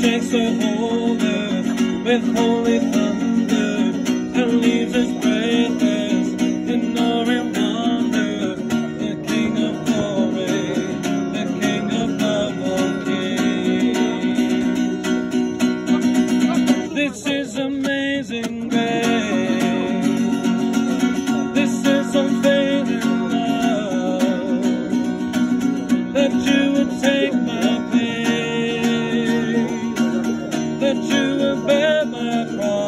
shakes the whole earth with holy thunder and leaves us breathless in awe and wonder. The King of glory, the King above all kings. This is amazing grace. This is unfailing love that you would take my pain. To bear my cross.